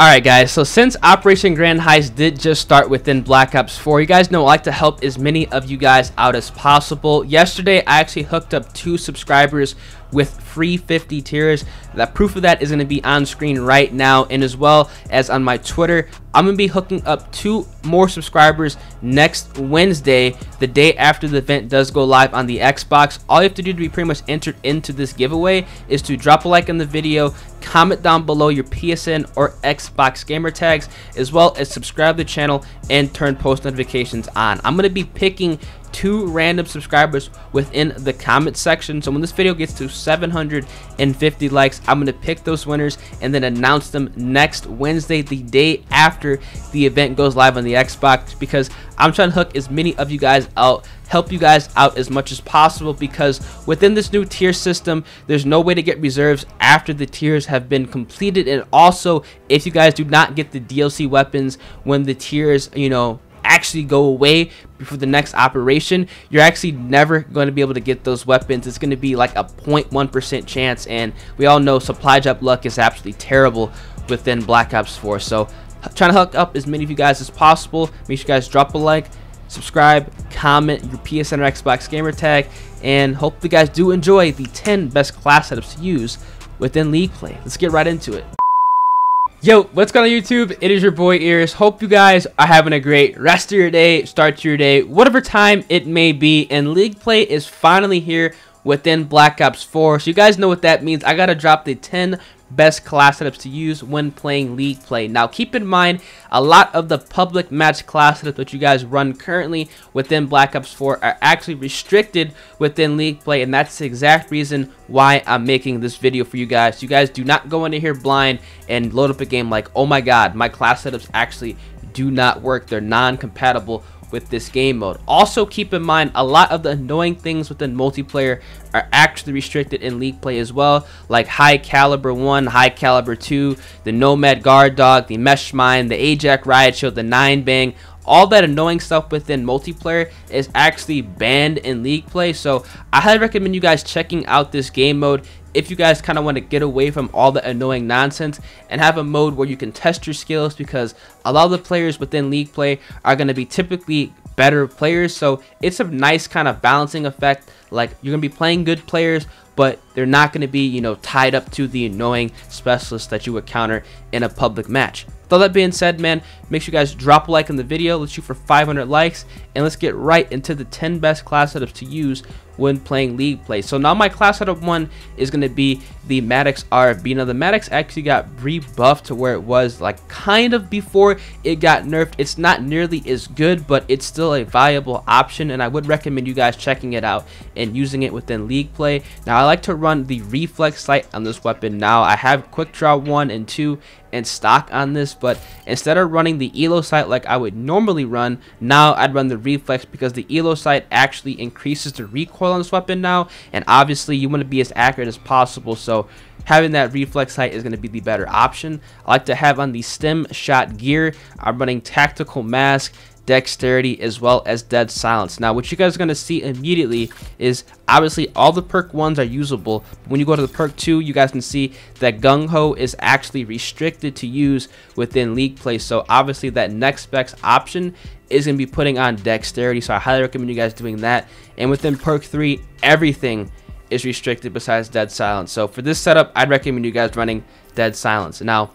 Alright guys, so since Operation Grand Heist did just start within Black Ops 4, you guys know I like to help as many of you guys out as possible. Yesterday, I actually hooked up two subscribers with free 50 tiers. That proof of that is going to be on screen right now and as well as on my Twitter. I'm going to be hooking up two more subscribers next Wednesday, the day after the event does go live on the Xbox. All you have to do to be pretty much entered into this giveaway is to drop a like on the video, comment down below your PSN or Xbox gamer tags, as well as subscribe to the channel and turn post notifications on. I'm going to be picking two random subscribers within the comment section. So when this video gets to 750 likes, I'm going to pick those winners and then announce them next Wednesday, the day after the event goes live on the Xbox because I'm trying to hook as many of you guys out help you guys out as much as possible because within this new tier system there's no way to get reserves after the tiers have been completed and also if you guys do not get the DLC weapons when the tiers you know actually go away before the next operation, you're actually never going to be able to get those weapons. It's going to be like a 0.1% chance, and we all know supply drop luck is absolutely terrible within Black Ops 4. So trying to hook up as many of you guys as possible. Make sure you guys drop a like, subscribe, comment your PSN or Xbox gamer tag, and hope you guys do enjoy the 10 best class setups to use within League Play. Let's get right into it. Yo, what's going on YouTube? It is your boy Ears. Hope you guys are having a great rest of your day, start to your day, whatever time it may be. And League Play is finally here within Black Ops 4. So you guys know what that means. I got to drop the 10 best class setups to use when playing League Play. Now, keep in mind, a lot of the public match class setups that you guys run currently within Black Ops 4 are actually restricted within League Play, and that's the exact reason why I'm making this video for you guys. You guys do not go into here blind and load up a game like, oh my god, my class setups actually do not work. They're non-compatible with this game mode. Also keep in mind a lot of the annoying things within multiplayer are actually restricted in league play as well like high caliber 1, high caliber 2, the nomad guard dog, the mesh mine, the ajax riot shield, the 9 bang, all that annoying stuff within multiplayer is actually banned in league play. So i highly recommend you guys checking out this game mode if you guys kind of want to get away from all the annoying nonsense and have a mode where you can test your skills because a lot of the players within league play are going to be typically better players so it's a nice kind of balancing effect like you're to be playing good players but they're not to be you know tied up to the annoying specialists that you encounter in a public match with all that being said, man, make sure you guys drop a like on the video. Let's shoot for 500 likes, and let's get right into the 10 best class setups to use when playing League Play. So now my class setup one is going to be the Maddox RFB. Now the Maddox actually got rebuffed to where it was like kind of before it got nerfed. It's not nearly as good, but it's still a viable option, and I would recommend you guys checking it out and using it within League Play. Now I like to run the Reflex sight on this weapon now. I have Quick Draw 1 and 2 and stock on this but instead of running the elo sight like I would normally run now I'd run the reflex because the elo sight actually increases the recoil on this weapon now and obviously you want to be as accurate as possible so having that reflex sight is going to be the better option I like to have on the stim shot gear I'm running tactical mask dexterity, as well as dead silence. Now, what you guys are going to see immediately is obviously all the perk ones are usable. When you go to the perk 2, you guys can see that Gung Ho is actually restricted to use within League Play. So obviously that next specs option is going to be putting on dexterity. So I highly recommend you guys doing that. And within perk 3, everything is restricted besides dead silence. So for this setup, I'd recommend you guys running dead silence. Now,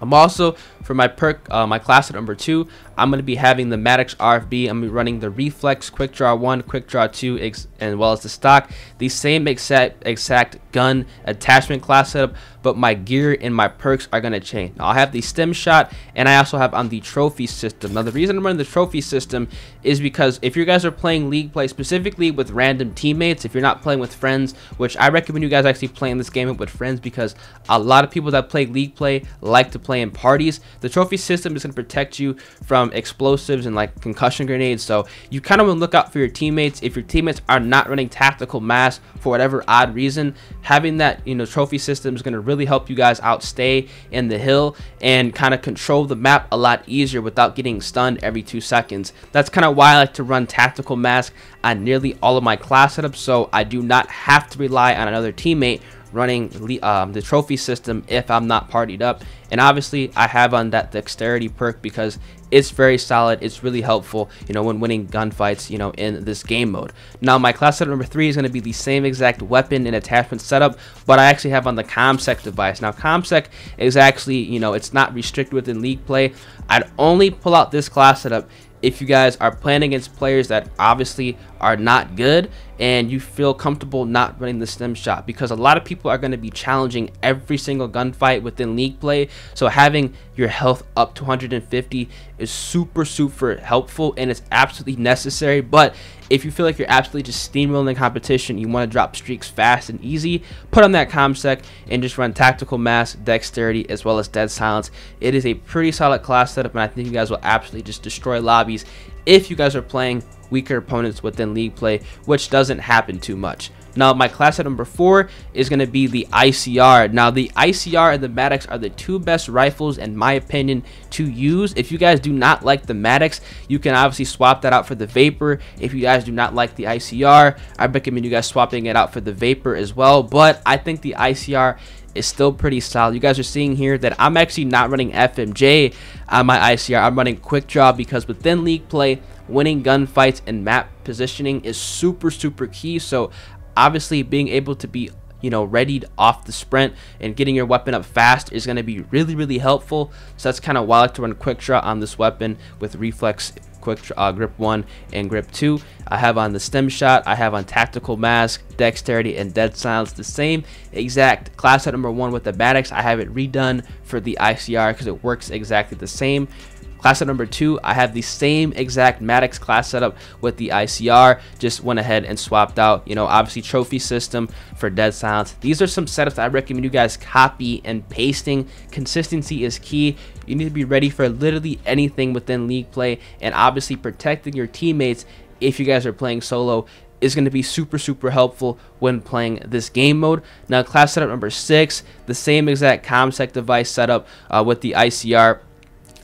I'm also, for my perk, uh, my class at number 2, I'm going to be having the Maddox RFB. I'm going to be running the Reflex, Quick Draw 1, Quick Draw 2, and well as the stock. The same exact, exact gun attachment class setup, but my gear and my perks are going to change. Now, I'll have the stim Shot, and I also have on the Trophy system. Now, the reason I'm running the Trophy system is because if you guys are playing League Play specifically with random teammates, if you're not playing with friends, which I recommend you guys actually playing this game with friends because a lot of people that play League Play like to play in parties. The trophy system is going to protect you from Um, explosives and like concussion grenades. So you kind of want to look out for your teammates. If your teammates are not running tactical mask for whatever odd reason, having that you know trophy system is going to really help you guys outstay in the hill and kind of control the map a lot easier without getting stunned every two seconds. That's kind of why I like to run tactical mask on nearly all of my class setups so I do not have to rely on another teammate running um, the trophy system if I'm not partied up. And obviously, I have on that dexterity perk because it's very solid. It's really helpful, you know, when winning gunfights, you know, in this game mode. Now, my class setup number three is going to be the same exact weapon and attachment setup, but I actually have on the ComSec device. Now, ComSec is actually, you know, it's not restricted within League play. I'd only pull out this class setup if you guys are playing against players that obviously are not good and you feel comfortable not running the stim shot because a lot of people are going to be challenging every single gunfight within league play. So having your health up to 150 is super super helpful and it's absolutely necessary. But if you feel like you're absolutely just steamrolling the competition you want to drop streaks fast and easy put on that comsec and just run tactical mask dexterity as well as dead silence. It is a pretty solid class setup and i think you guys will absolutely just destroy lobbies if you guys are playing weaker opponents within league play, which doesn't happen too much. Now, my class at number four is going to be the ICR. Now, the ICR and the Maddox are the two best rifles, in my opinion, to use. If you guys do not like the Maddox, you can obviously swap that out for the Vapr. If you guys do not like the ICR, I recommend you guys swapping it out for the Vapr as well. But I think the ICR is still pretty solid. You guys are seeing here that I'm actually not running FMJ on my ICR. I'm running Quick Draw because within League Play, winning gunfights and map positioning is super, super key. So obviously being able to be you know readied off the sprint and getting your weapon up fast is going to be really really helpful. So that's kind of why I like to run quick draw on this weapon with reflex quick uh, grip 1 and grip 2 I have on the stim shot I have on tactical mask dexterity and dead silence the same exact class set number 1 with the Maddox. I have it redone for the ICR because it works exactly the same Class setup number two, I have the same exact Maddox class setup with the ICR. Just went ahead and swapped out, you know, obviously trophy system for dead silence. These are some setups I recommend you guys copy and pasting. Consistency is key. You need to be ready for literally anything within league play and obviously protecting your teammates if you guys are playing solo is going to be super super helpful when playing this game mode now class setup number six the same exact comsec device setup uh, with the icr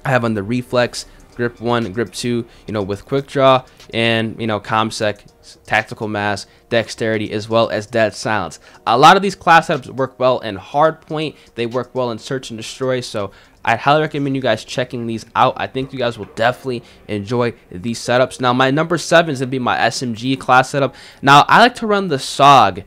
I have on the reflex, grip one, grip two, you know, with quick draw and, you know, comsec, tactical mask, dexterity, as well as dead silence. A lot of these class setups work well in hardpoint. They work well in search and destroy. So I highly recommend you guys checking these out. I think you guys will definitely enjoy these setups. Now, my number seven is going to be my SMG class setup. Now, I like to run the SOG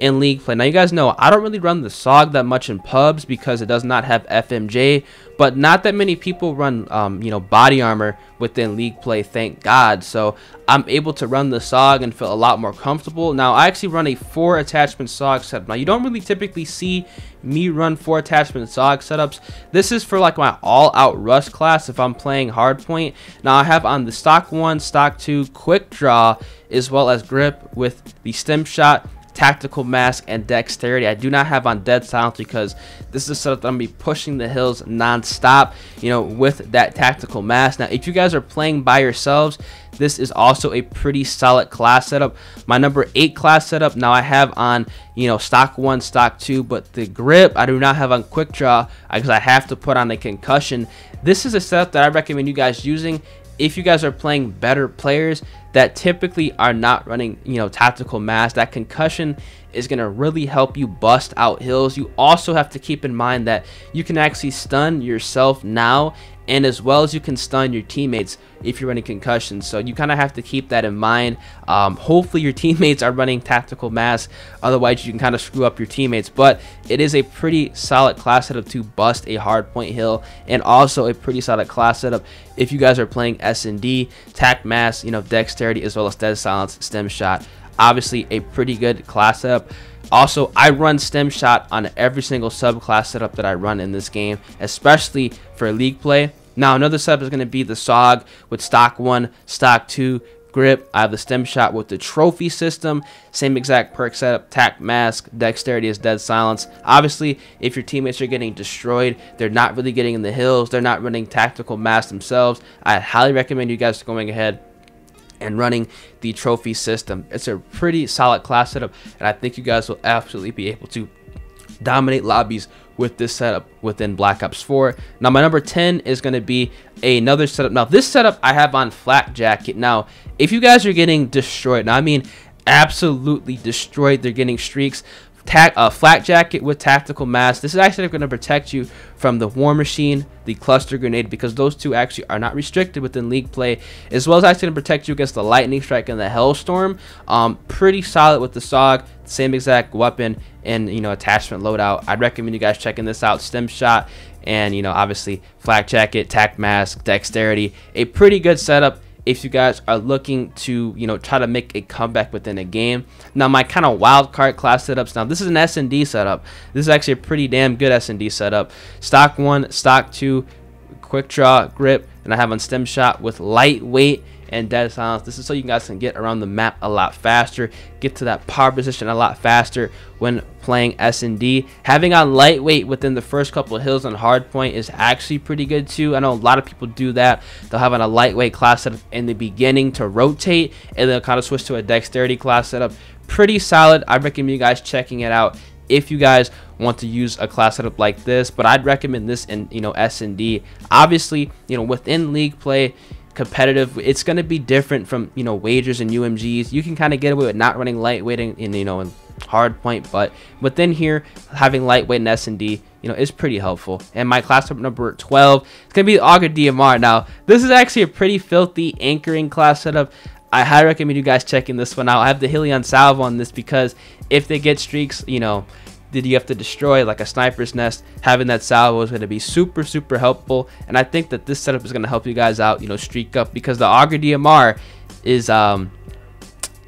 in league play. Now you guys know I don't really run the SOG that much in pubs because it does not have FMJ, but not that many people run um, you know body armor within league play, thank God. So I'm able to run the SOG and feel a lot more comfortable. Now I actually run a four attachment SOG setup. Now you don't really typically see me run four attachment SOG setups. This is for like my all out rust class if I'm playing hardpoint. Now I have on the stock one, stock two, quick draw, as well as grip with the stim shot tactical mask, and dexterity. I do not have on dead silence because this is a setup that I'm going to be pushing the hills non-stop, you know, with that tactical mask. Now, if you guys are playing by yourselves, this is also a pretty solid class setup. My number 8 class setup, now I have on, you know, stock 1, stock 2, but the grip I do not have on quick draw because I have to put on the concussion. This is a setup that I recommend you guys using if you guys are playing better players that typically are not running, you know, tactical mask, that concussion is going to really help you bust out hills. You also have to keep in mind that you can actually stun yourself now and as well as you can stun your teammates if you're running concussions. So you kind of have to keep that in mind. Um, hopefully your teammates are running tactical mask, otherwise you can kind of screw up your teammates. But it is a pretty solid class setup to bust a hard point hill, and also a pretty solid class setup if you guys are playing S&D, tac mask, you know, dexterity as well as dead silence, stim shot. Obviously a pretty good class setup. Also, I run stim shot on every single subclass setup that I run in this game, especially for league play. Now, another setup is going to be the SOG with stock 1, stock 2, grip. I have the stim shot with the trophy system. Same exact perk setup, tac mask, dexterity is dead silence. Obviously, if your teammates are getting destroyed, they're not really getting in the hills, they're not running tactical mask themselves. I highly recommend you guys going ahead and running the trophy system. It's a pretty solid class setup, and I think you guys will absolutely be able to dominate lobbies with this setup within Black Ops 4. Now, my number 10 is going to be another setup. Now, this setup I have on Flak Jacket. Now, if you guys are getting destroyed, now I mean absolutely destroyed, they're getting streaks, tac uh, flak jacket with tactical mask. This is actually going to protect you from the war machine, the cluster grenade, because those two actually are not restricted within league play, as well as actually going to protect you against the lightning strike and the hellstorm. Um, pretty solid with the SOG, same exact weapon and you know attachment loadout. I'd recommend you guys checking this out. Stim shot and you know obviously flak jacket, tac mask, dexterity, a pretty good setup if you guys are looking to you know try to make a comeback within a game. Now my kind of wild card class setups now this is an s&d setup. This is actually a pretty damn good s&d setup. Stock one stock two quick draw grip and i have on Stim shot with lightweight and dead silence. This is so you guys can get around the map a lot faster, get to that power position a lot faster when playing S&D. Having on lightweight within the first couple of hills on hardpoint is actually pretty good too. I know a lot of people do that. They'll have on a lightweight class setup in the beginning to rotate and then kind of switch to a dexterity class setup. Pretty solid. I recommend you guys checking it out if you guys want to use a class setup like this but i'd recommend this in you know s&d obviously you know within league play competitive. It's going to be different from, you know, wagers and UMGs. You can kind of get away with not running lightweight in you know, in hard point, but within here, having lightweight and S&D, you know, is pretty helpful. And my class number 12 is going to be Auger DMR. Now, this is actually a pretty filthy anchoring class setup. I highly recommend you guys checking this one out. I have the Hellion Salvo on this because if they get streaks, you know, did you have to destroy like a sniper's nest? Having that salvo is going to be super super helpful and i think that this setup is going to help you guys out you know streak up because the auger dmr is um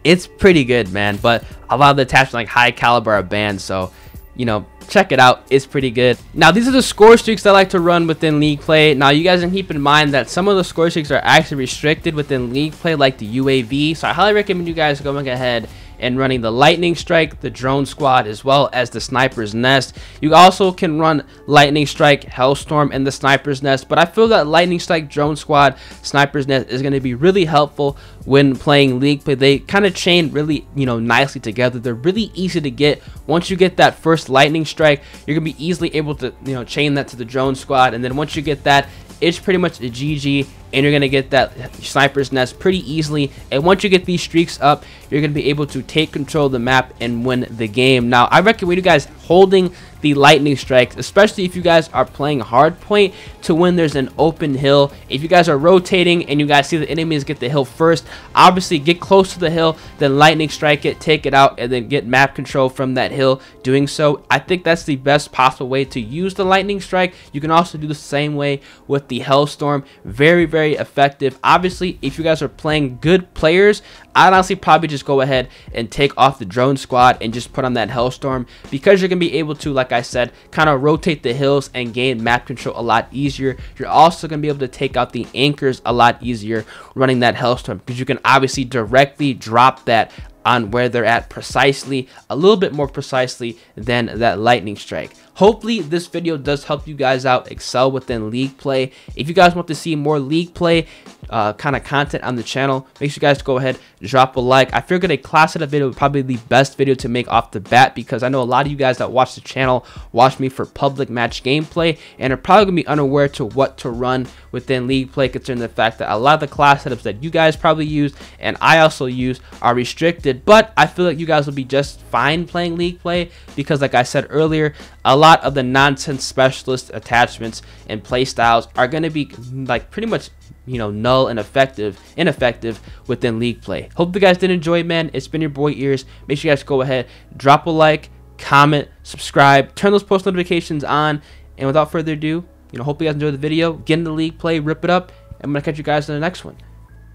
it's pretty good man but a lot of the attachments like high caliber are banned so you know check it out it's pretty good. Now these are the score streaks i like to run within league play. Now you guys can keep in mind that some of the score streaks are actually restricted within league play like the uav so i highly recommend you guys going ahead and running the Lightning Strike, the Drone Squad, as well as the Sniper's Nest. You also can run Lightning Strike, Hellstorm, and the Sniper's Nest, but I feel that Lightning Strike, Drone Squad, Sniper's Nest is going to be really helpful when playing League Play. They kind of chain really, you know, nicely together. They're really easy to get. Once you get that first Lightning Strike, you're going to be easily able to, you know, chain that to the Drone Squad, and then once you get that, it's pretty much a GG and you're going to get that sniper's nest pretty easily. And once you get these streaks up you're going to be able to take control of the map and win the game. Now i recommend you guys holding the lightning strikes especially if you guys are playing hardpoint to when there's an open hill. If you guys are rotating and you guys see the enemies get the hill first obviously get close to the hill then lightning strike it take it out and then get map control from that hill doing so. I think that's the best possible way to use the lightning strike. You can also do the same way with the hellstorm. Very very effective. Obviously, if you guys are playing good players, I'd honestly probably just go ahead and take off the drone squad and just put on that Hellstorm because you're going to be able to, like I said, kind of rotate the hills and gain map control a lot easier. You're also going to be able to take out the anchors a lot easier running that Hellstorm because you can obviously directly drop that on where they're at precisely, a little bit more precisely than that lightning strike. Hopefully this video does help you guys out excel within league play. If you guys want to see more league play uh, kind of content on the channel, make sure you guys go ahead, drop a like. I figured a class setup video would probably be the best video to make off the bat because I know a lot of you guys that watch the channel watch me for public match gameplay and are probably going to be unaware to what to run within league play considering the fact that a lot of the class setups that you guys probably use and I also use are restricted but I feel like you guys will be just fine playing league play because like I said earlier a lot of the nonsense specialist attachments and playstyles are going to be like pretty much you know null and effective ineffective within league play. Hope you guys did enjoy man. It's been your boy ears. Make sure you guys go ahead drop a like comment subscribe turn those post notifications on and without further ado you know hope you guys enjoyed the video. Get in the league play rip it up i'm gonna catch you guys in the next one.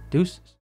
Deuces